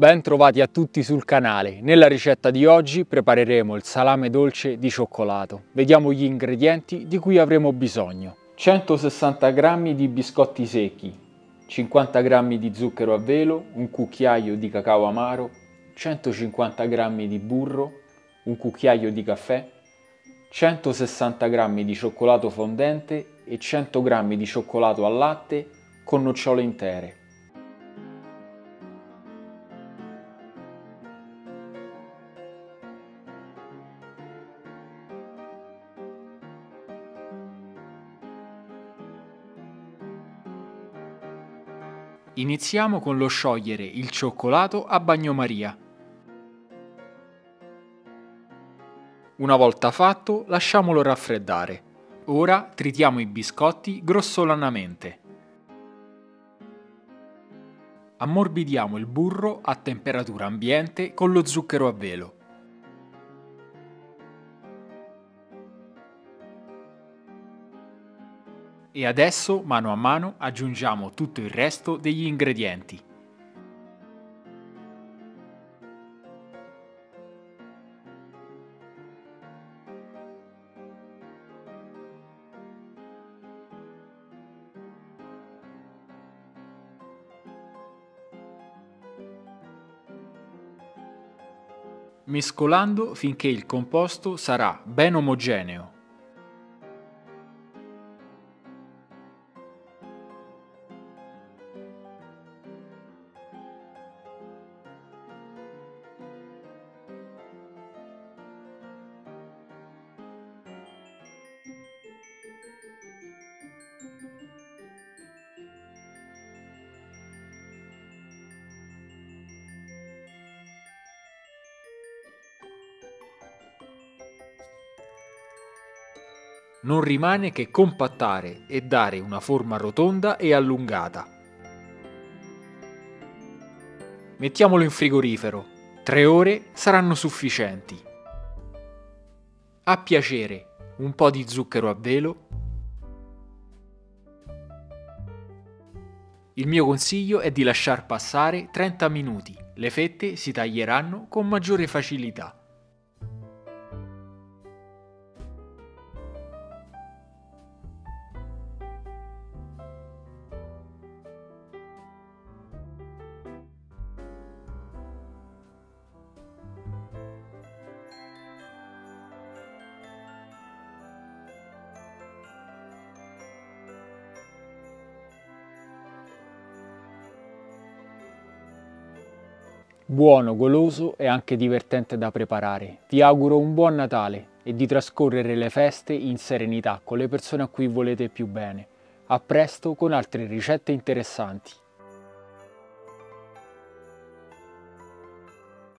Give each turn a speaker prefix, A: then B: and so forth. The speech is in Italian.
A: Ben trovati a tutti sul canale. Nella ricetta di oggi prepareremo il salame dolce di cioccolato. Vediamo gli ingredienti di cui avremo bisogno. 160 g di biscotti secchi, 50 g di zucchero a velo, un cucchiaio di cacao amaro, 150 g di burro, un cucchiaio di caffè, 160 g di cioccolato fondente e 100 g di cioccolato al latte con nocciole intere. Iniziamo con lo sciogliere il cioccolato a bagnomaria. Una volta fatto, lasciamolo raffreddare. Ora tritiamo i biscotti grossolanamente. Ammorbidiamo il burro a temperatura ambiente con lo zucchero a velo. E adesso mano a mano aggiungiamo tutto il resto degli ingredienti. mescolando finché il composto sarà ben omogeneo. Non rimane che compattare e dare una forma rotonda e allungata. Mettiamolo in frigorifero, tre ore saranno sufficienti. A piacere, un po' di zucchero a velo. Il mio consiglio è di lasciar passare 30 minuti, le fette si taglieranno con maggiore facilità. Buono, goloso e anche divertente da preparare. Vi auguro un buon Natale e di trascorrere le feste in serenità con le persone a cui volete più bene. A presto con altre ricette interessanti.